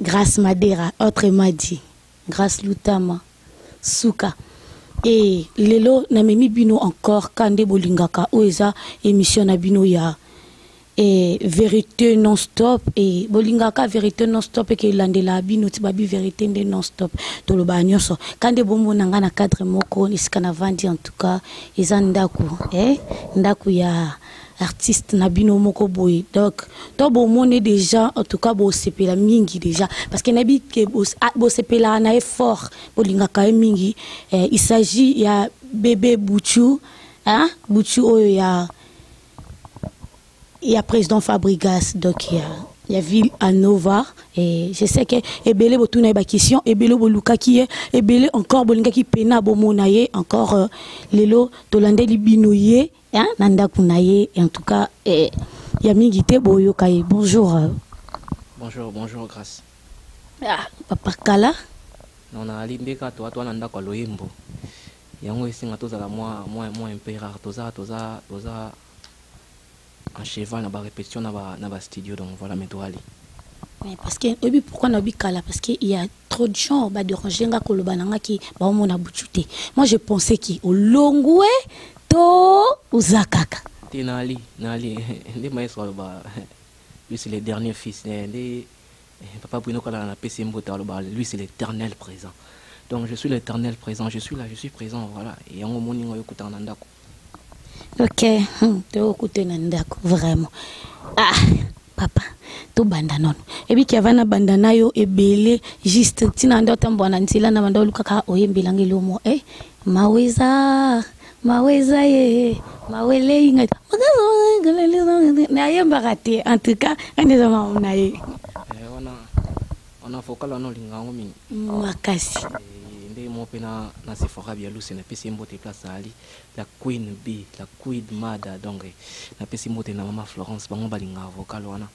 Grace Madera autrement dit Grace Lutama suka et lelo na memi bino encore ka nde bolingaka oyo eza emission na bino ya et verite non stop et bolingaka verite non stop eke elandela bino ti babi verite nde non stop tolobaka nyonso ka nde bomona nga na cadre moko esika na vandi en tout cas eza ndako eh ndako ya artiste na bino moko boye donc to bomone déjà en tout cas bosepela mingi déjà parce que nayebi ke ah, bosepelaka na ye fort bolingaka ye mingi eh, il s'agit ya bebe buchu hein? buchu oyo ya ya président fabrigas donc ya ya ville à nova et je sais que ebele botuna ye baquestion ebele bolukaki ye ebele encore bolingaki pena bomona ye encore euh, lelo tolandeli bino ye hein na ndaku na ye en tout cas eh, ya mingi te boyoka ye bonjour euh. bonjour bonjour grâce ah papa kala non nazali nde kaka toa toa na ndako ya loyembo yango esenga tozala mwa mwa mwa un peu rare toza toza toza en cheval na ba répétition na ba na ba studio donc voilà mais toali mais parce que oyebi pourquoi nabi kala parce que il y a Trop de gens ba deranger nga koloba na nga ki ba omona butu te. Moi je pensais ki olongwe to oza kaka. Te nali nali nde maestro aloba lui c'est le dernier fils eh, nde eh, papa Bruno kala na pesi mbuta aloba lui c'est l'éternel présent. Donc je suis l'éternel présent, je suis là, je suis présent voilà. Et yango moninga yo kutana na ndako. Ok, hmm, tokutu na ndako vraiment. Ah, papa, tobanda nono. Ebi kia vana banda na yo ebele juste tina ndo tambwa na nzela na banda olukaka oyembela ngelo mo eh maweza maweza ye mawele inga na yembaka te en tout cas ande za mamu na ye. Wana vocal wana olinga yango mingi. Makasi. Eh, nde mo pe na na Sephora Bialusi na pesi mbote place ali la Queen B, la Queen Mada donc eh, na pesi mbote na mama Florence bango balinga vocal wana.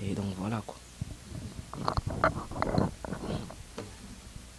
Et eh, donc voilà quoi.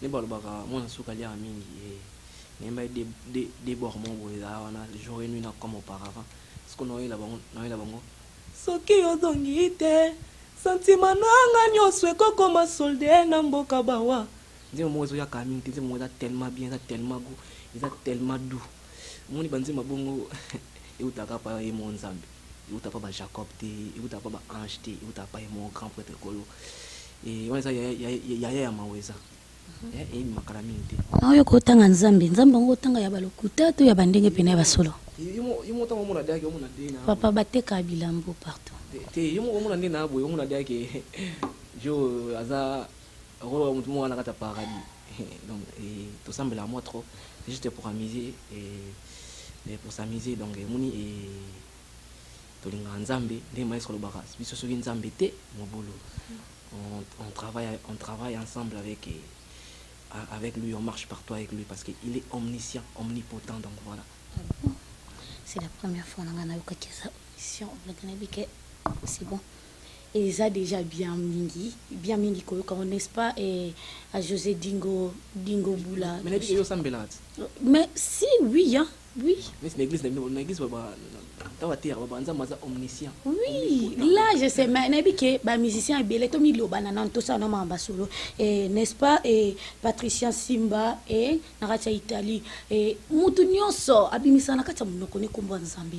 Nde balobaka mwana suka aliaka mingi eh Nayembaki de de de bord moko boye ezalaka wana jour et nuit na comme auparavant Sikoyo nawelela bango nawelela bango Soki ozongi te Sentiment nanga nionso ekokoma solde na mboka bawa Nzembo moko ezoyaka mingi te nzembo moko eza tellement bien eza tellement gout eza tellement doux Omoni ba nzembo ya bongo ewutaka epa ye moko Nzambe. ewutaka pa ba Jacob te, ewutaka pa ba ange te, ewutaka pa ye moko grand pretre kolo eh, wana eza yaya ya mawa eza eh, eyebima kala mingi te. Na oyo kotanga nzambe nzambe yango otanga ya balokuta to ya bandenge pena ya basolo papa bateka bilambo partout te yo moko omona nde na boye omona deke jo aza Okoloba mutu moko wana kati ya paradis donc tosambelaka mua trop c'est juste pour amuser et pour s'amuser donc omoni tolingaka nzambe ndenge maestro alobaka biso soki nzambe te mobulu on, on, travaille, on travaille ensemble avec, euh, avec lui, on marche partout avec lui parce qu'il est omniscient, omnipotent, donc voilà. C'est la première fois que je suis omniscient, c'est bon. Eza dejà bien mingi bien mingi koyoka ngo n'est ce pas eh, a Jose Dingo Dingo Bula. Mais nayebike yo osambelaka ti. Mais si oui hein oui. Nesi na église na bino na église ba ntango bateyaka baba nzambe aza omniscient oui là je sais mais nayebi ke bamusicien ebele tomilobana nano tosala na mama basolo eh, n'est ce pas eh, patricien simba eh, na kati ya italie eh, mutu nyonso abimisa na kati ya monoko ne nkombo ya nzambe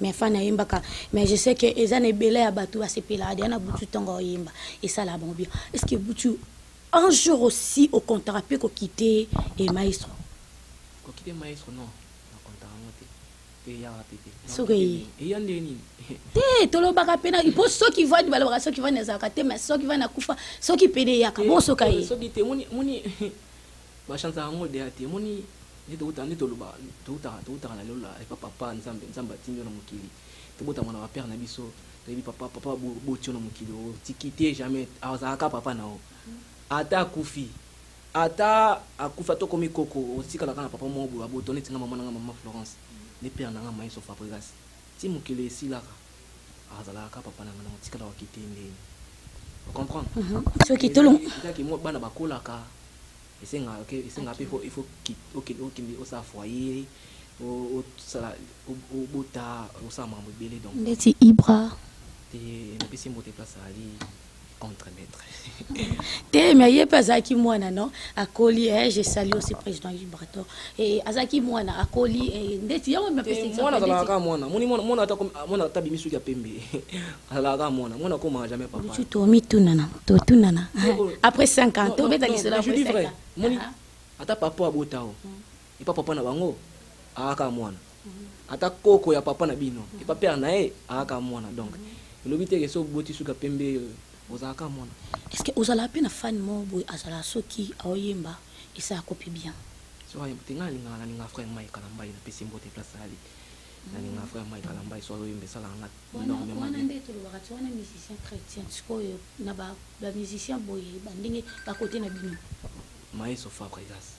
mais fany ayembaka mais je sais que eza na ebele ya batu basepelaka deja na butu tongo oyemba esalaka bango bien est ce que butu un jour aussi okontaka pe kokite eh, maestro kokite maestro non nakontaka yango te pe eyaka pe te soki eye eya ndenge nini te tolobaka mpe na mpo soki vani balobaka soki vani azalaka te mais soki vani akufa soki pene eyaka bosoka ye soki te moni Ba chantaka yango dejà te omoni nde towuta nde toloba towutaka towutaka na lola epa papa nzambe nzambe atindi yo na mokili tobotama na ba père na biso toyebi papa papa aboti yo na mokili otiki te jamais azalaka kaka papa na yo ata akufi ata akufi ata okomi koko otikala kaka na papa moko boye aboto neti nga maman na nga maman Florence nde père na nga Maestro Fabregas ti mokili esilaka azalaka ka papa na nga na motikala wa kite ndeni o comprendre uh mhm. -huh. soki tolong eza ke bana bakolaka esenga ok esenga pe il faut okende okende osala foyer osala obota osala makambo ebele donc ndeti ibra te napesi mbote place ali contre maitre te mais ye mpe azalaki mwana no akoli eh, je salue aussi président librator eh, azalaki mwana akoli eh, ndeti yango mapesmwana azalaka kaka mwana moni mwana ata mwana ata bimi soki ya pembe azalaka kaka mwana mwana akomaka jamais papa lucu tomitunana totunana après 5 ans tobeta lisolo après 5 ans moni ah, ah. ata papa abota o epa papa na bango akaka mwana Ata koko ya papa na bino epa père na ye aza kaka mwana donc elobi te ke soki oboti suki ya pembe ozalaka kaka mwana. Est ce que ozalaka pe na fan moko boye azalaka soki aoyemba esala copie bien. Soki ayemba te nga nalingaka nalingaka frère Mike kalambay na pesi ye mbote place azali nalingaka frère Mike kalambay soki azo yemba esalaka nga enormement bien. Wana nde tolobaka ti wana musicien chretien sikoyo na ba musicien boye ba ndenge ba cote na bino. Maestro Fabregas.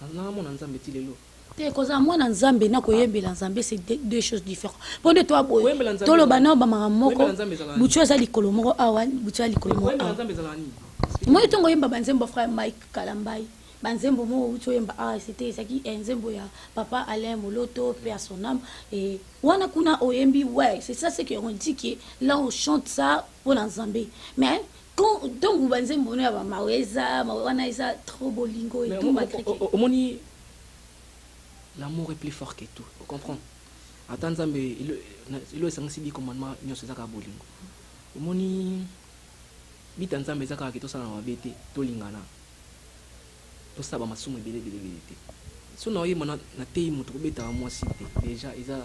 Nanga mwana nzambe ti lelo. Te kozala mwana nzambe na koyembela nzambe c'est deux choses different po nde toa boye toloba nao bamakambo moko butshu aza likolo moko awa butshu aza likolo moko awa omoni ntongo oyemba banzembo frère mike kalambai banzembo moko outi oyemba awa cete ezalaki eh, nzembo ya papa alain moloto pe ya son ame e wana kuna oyembi we c'est ça ce que on dit que là on chante ça mpo na nzambe mais Quand tangu ba nzembo no ya ba mawa eza mawa wana eza trop bolingo et tout malgre que omoni l'amour est plus fort que tout o comprend ata nzambe elo esangisi di commandement nionso eza kaka bolingo omoni bita nzambe eza kaka ke tosala na mabe te tolingana tosala ba masumu ebele ebele ebele te so na oyemba na teyi moto kobetaka mwasi te deja eza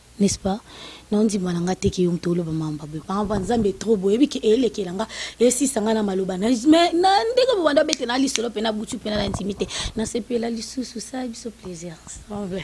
n'est ce pas nao ndima na nga te ke yo moto oloba makambo baboye makambo ya nzambe trop boye oyebi ke elekela nga esisa nga na maloba na mais na ndenge bobanda obete na lisolo mpe na butu mpe na nandimi te nasepela lisusu sala biso plaisir ensemble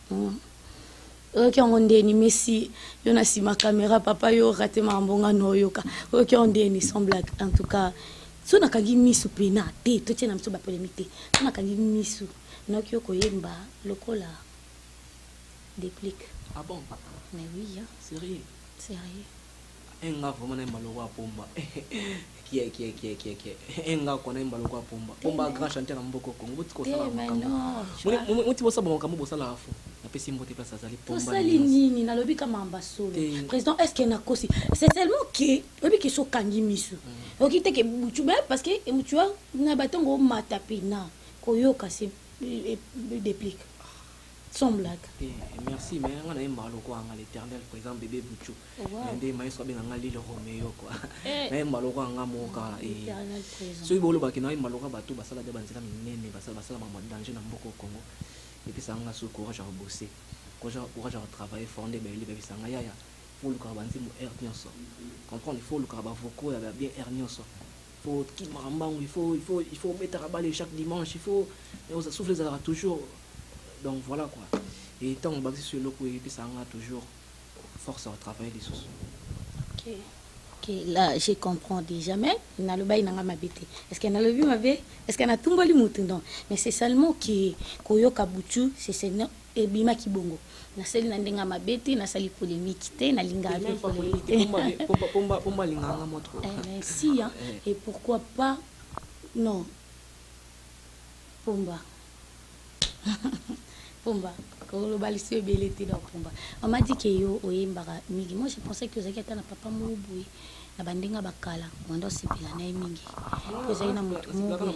oyoki yango ndeni messi yo na nsima camera papa yo orate makambo nga na oyoka oyoki yango ndeni sans blague en tout cas so nakangi misu pena te totie na biso bapolemique te so nakangi misu nayoki yo koyemba lokola déplique ah bon papa mais oui hein? sérieux sérieux Eh nga vraiment na mbalo kwa pomba. Kie kie kie kie kie. Eh nga kwa na mbalo kwa pomba. Pomba grand chanteur na mboko Congo. Muti ko sala makambo. Muti bosaba makambo bosala afo. Na pesi mbote place azali pomba. Tosali nini na lobi kama ambasolo. Président est-ce que na kosi? C'est seulement que lobi ke so kangi misu. Mm. Oki te ke mutu ba parce que mutu na batongo mata pina koyoka se eh, eh, déplique. Sans blague. Te merci mais nga naye mbalo kwa nga l'éternel présent bébé Boutchou. Mais nde maestro abenga nga Lil Romeo kwa. Eh. Naye mbalo kwa nga moka eh. Soki bolo baki naye mbalo kwa bato basala de banzela minene basala basala mama danger na mboko Congo. Et puis ça nga sous courage à bosser. Courage courage à travailler fort nde belle bébé ça nga yaya. Faut le carbone c'est mon air bien ça. Comprendre faut le carbone faut quoi bien air bien ça. po kimaka mbangu il faut il faut il faut obetaka balle chaque dimanche il faut oza souffle ezalaka toujours donc voilà quoi et ntango obakisi so eloko epesaka nga toujours force ya travail lisusu okay. Okay, là je comprends déjà mais nalobaki nanga mabe te est ce que nalobi mabe est ce que natumboli motu non mais c'est seulement que koyoka butu c'est seulement Ebimaki bongo. Nasali na ndenge ya mabe te, nasali polemique te, nalingaka pe polemique te. Pomba, pomba, pomba alingaka nga mua trop. Eh mais si hein, et pourquoi pas non pomba pomba koloba liso ebele te donc pomba on m'a dit que yo oyembaka mingi moi je pensais que ozalaki ata na papa moko boye na bandenge ya bakala wanda osepela na ye mingi ozali na moto moko boye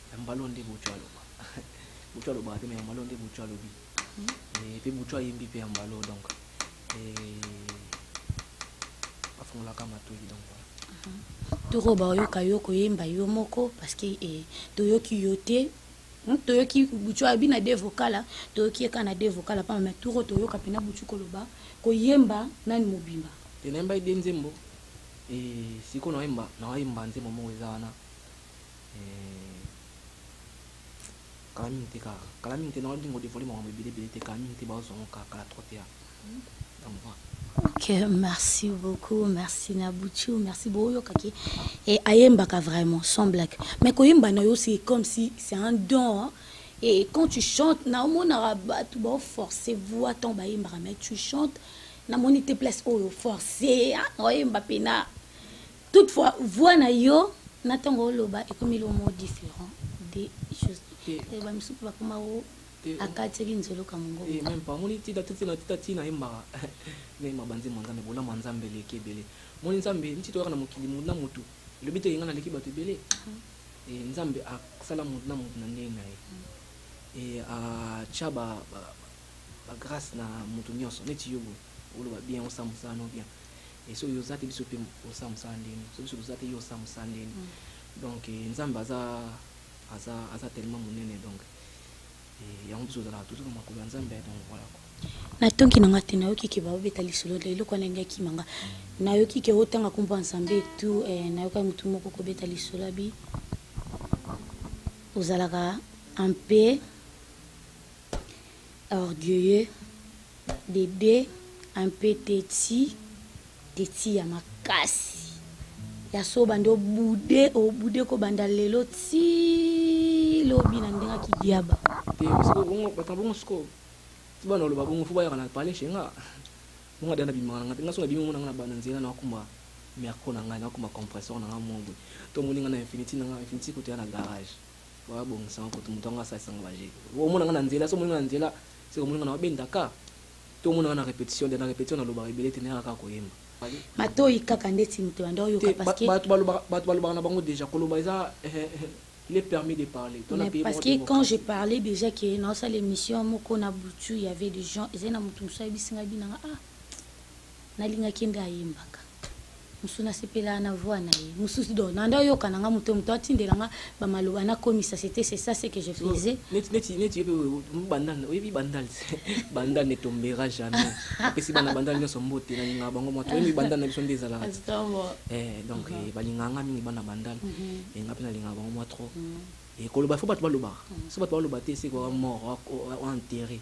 ya mbalo nde bocho aloba bocho alobaka te mais ya mbalo nde bocho alobi hmm? pe bocho ayembi pe ya mbalo donc bafungolaka matoyi donc voilà toko baoyoka yo koyemba yo moko parce que eh, toyoki yo te hmm, toyoki bucu abi na de vocala toyoki eka na de vocala pamba me toko toyoka mpena bucu koloba koyemba nani mobimba te nayembai de nzembo eh, sikoyo nayemba nayemba nzembo moko eza wana kala mingi te kaka kala mingi te na olingo devoile makambo ebele ebele te kala mingi te baozwa ngo kaka kala trop te ya ok merci beaucoup merci na buchu merci boyokaki e ayembaka vraiment sans blague mais koyemba na yo c'est comme si c'est un don hein? et quand tu chantes na omonaka bato baoforce voix tant bayembaka mais tu chantes namoni te place oyo force oyemba mpena Toute fois voix na yo na tango oloba ekomi eloko moko different de choses eh, ba misusu ba koma o akati linzolo ka mongo eh, même pas moni tita tita na tita tina embaka ne mabanzi mwa nzambe bola mwa nzambe leke bele moni nzambe nti toyaka na mokili mutu na mutu lobi te yenga na leki bato ebele mhm. eh, nzambe asala mutu na mutu na ndenge na ye mhm. eh, atya ba, ba, ba, ba grâce na mutu nyonso neti yo boye oloba bien osa mosala no bien e soki yo oza te biso mpe osa mosala ndeni soki biso toza te yo osa mosala ndeni mm. donc eh, nzambe aza aza aza tellement monene donc eh, yango biso ozalaka toujours na makolo ya nzambe donc voilà quoi natongi na nga te nayoki ke babeta lisolo na eloko wana yangi akima nga nayoki ke otanga kombo ya nzambe etu eh, nayokaki motu moko kobeta lisolo abi ozalaka ampe Orgueilleux dede un peu teti teti ya makasi ya solo obanda obude obude kobanda lelo ti lobi na ndenge kidiaba bata bongo siko ti bana oloba bongo fo bayaka na pale chez nga bongo adana bimaka na nga te nga so na bimi monanga na bana nzela na akuma merco na ngai na akuma compressor na nga mwa boye to moni nga na infinity na nga infinity kutu ya na garage Ba bongisa nga kutu mutu anga asalisa nga ba jeux. Omona nga na nzela, soki omoni nga na nzela, seke omoni nga na obenda ka. To omona nga na repetition te, na repetition na lobaka ebele te, na yaka kaka koyemba. Matoyi kaka ndeti mutu ebanda oyoka parce que. Te, batu ba lobaka, batu ba lobaka na bango dejà, ko loba eza eheheh, il est permis de parler, to na pays moko democratique. Mais parce que quand je parlais dejà que nazo sala emission moko na butu, il y'avait des gens, ezali na mutu mususu ayebisi nga, abina nga ah. Nalingaki nde ayembaka musu nasepelaka na voix na ye mususu donc nanda oyoka na nga moto moto atindela nga ba maloba na komisa c'était c'est ça ce que je faisais neti neti neti yo pe bandal oyebi bandal bandal ne tombera jamais apesi bana bandal nyonso mbote na linga bango moto oyebi bandal na biso nde ezalaka eh donc uh-huh. eh, balinga nga mingi bana bandal uh-huh. enga eh, pe na linga bango mwa trop uh-huh. eh, koloba fo bato balobaka so bato balobaka te se koa mort oenterre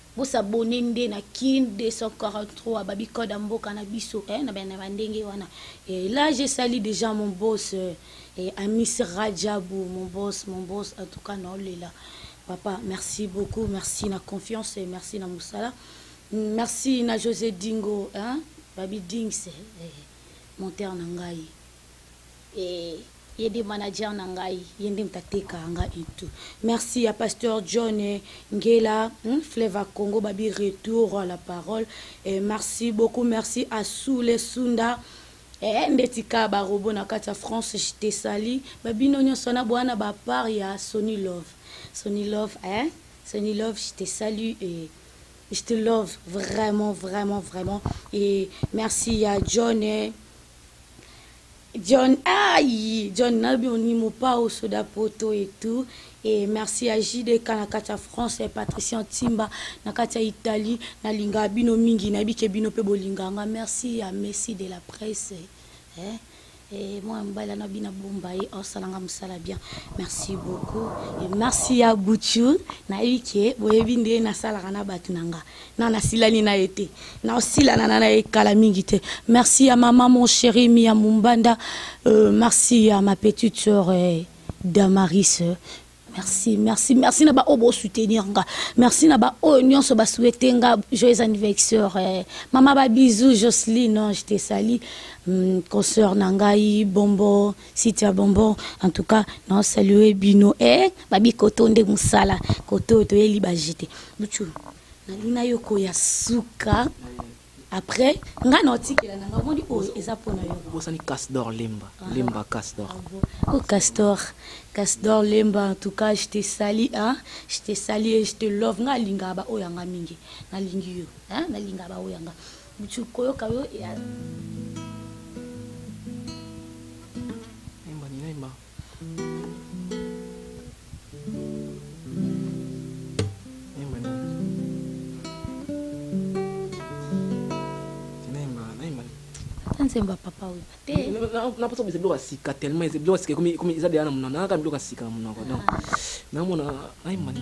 Bo s'abonner nde na kin 243 babi code ya mboka na biso eh na ba ndenge wana eh là j'ai sali dejà mon boss eh amis radjabu mon boss mon boss en tout cas na olela papa merci beaucoup merci na confiance et merci na musala merci na José Dingo hein babi dings eh monteur na ngai Eeh ye nde manager na ngai ye nde mutu ateka nga et tout merci ya pasteur John ngela hum fleuve ya Congo babi retour à la parole eh merci beaucoup merci à soule sunda eh ndeti ka ba robot na kati ya France je te salut ba bino nionso na boana ba part ya Sony love Sony love eh Sony love je te salut eh je te love vraiment vraiment vraiment et merci ya John John ayi John nalobi oni mopao soda poto et tout et merci à JDK na kati ya France et Patrician Timba na kati ya Italie na linga bino mingi na yebi ke bino pe bolinga nga merci à Messi de la presse eh et moi mobali ana bina bomba ye osala nga musala bien merci beaucoup et merci à Bouchou na yebi ke boyebi nde na salaka na batu na nga na nasilani na ye te naosilana na na ye kala mingi te merci ya mama mon chéri mi ya mombanda euh, merci ya ma petite sœur eh, damaris euh, merci merci merci na baoyo bosoutenir nga merci na baoyo nyonso basouete nga joyeux anniversaire eh. mama babisou joceline je te sali mm, concert na ngai bombo Site ya bonbon en tout cas na saluer bino eh babi koto nde musala koto toyeli ba jete luchu nalina yo ko ya suka après nga na otikela na nga omoni oyo eza mpo na yo obosani castor lemba ah. lemba castor ah oh castor castor lemba en tout cas je te sali hein je te sali et je te love nga alingaka baoyo yanga mingi nalingi yo hein nalingaka baoyo yanga Mutu koyoka yo ya Imba nina imba. nzembo ya papa oyo te naposa biza biloko ya sika tellement eza biloko ya sika ekomi ekomi eza deya na monoko nayaka biloko ya sika na monoko donc namona nayembani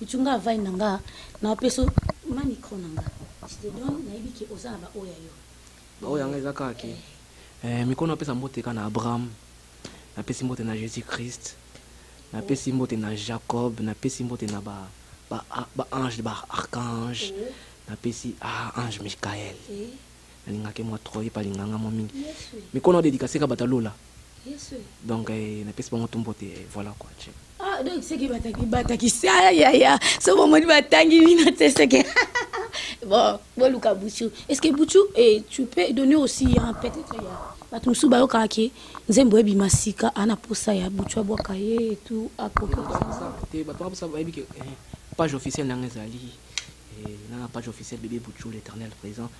Bichunga avai na nga na peso ma micro na nga je te donne na yebi ke oza na ba oya yo ba oya nga eza kaka ke eh, micro na pesa mbote ka na Abraham na pesi mbote na Jesus Christ na pesi mbote na Jacob na pesi mbote na ba ba, ba ange ba archange oh. na pesi ah ange Michael eh. nalingaki mwa trop ye mpe alinga nga mwa mingi mikono adedikase ka bata lola donc eh, napesi bango tumbo te eh, voilà quoi ce ah, donc seke batakisi ayaya ah, so bomoni batangi bino te seke bon boluka buchu est ce que buchu eh, tu peux donner aussi hein, peut-être ya bato mosusu bayokaka ke nzembo ebima sika ana posa ya buchu abwaka ye etu akoki te bato wana posa bayebi ke page officielle nanga ezali na page officielle bebe buchu l'éternel présent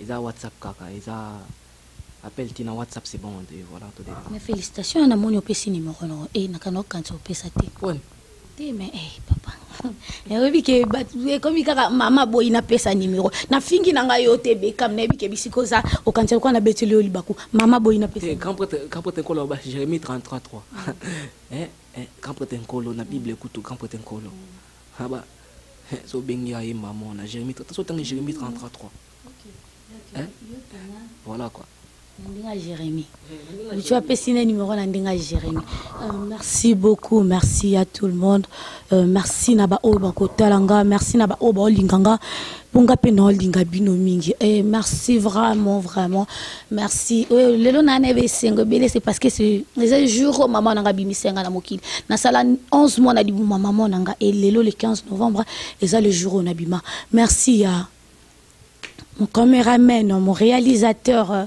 Eza WhatsApp kaka eza appel ti na WhatsApp c'est bon et voilà tout depend. Mais felicitations hein, na moni opesi numero no eh na kana okanisa opesa te. Poni. Te mais eh papa. Nayebi ke ekomi kaka mama boyi napesa numero nafingi na ngai yo te bekam nayebi ke bisika oza okanisa lokola nabeteli yo libaku mama boyi napesa eh, grand prêtre grand prêtre nkolo aloba jérémie 33 3 eh, eh, grand prêtre nkolo na bible kutu grand prêtre nkolo aba Hee so bengi ya ye maman na Jeremie 33 so tangi Jeremie 33 3 hein voilà quoi na ndinga Jeremie Buchu apesi ne numéro na ndinga Jeremie euh, merci beaucoup merci à tout le monde euh, merci na ba oyo bakotala nga merci na ba oyo baolinga nga po nga mpe naolinga bino mingi eh, merci vraiment vraiment merci oyo lelo naa na ebe esengo ebele c'est parce que eza jour oyo mama na nga abimisi yanga na mokili nasala 11 mois na libuma mama na nga e lelo le 15 novembre eza le jour oyo nabima merci ya mon cameraman mon réalisateur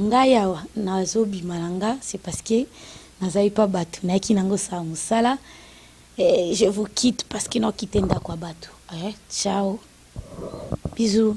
Ngai awa nazo bima na nga c'est parce que naza epa batu nayaki na ngo sala musala eh, je vous quitte parce que nao quitte ndaku ya batu eh, ciao bisous.